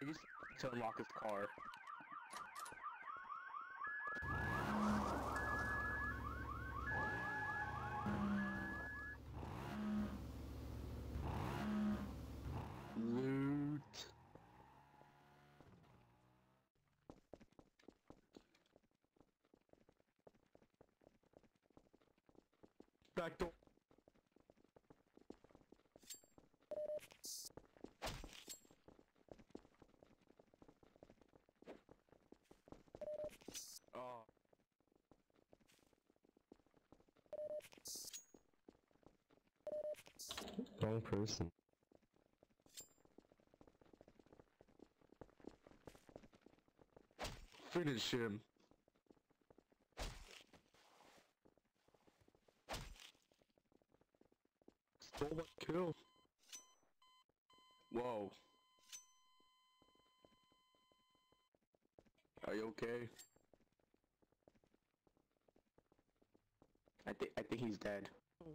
Yeah, use to unlock his car. Loot. Back door. Wrong person. Finish him. Stole my kill. Whoa. Are you okay? I think I think he's dead. Hmm.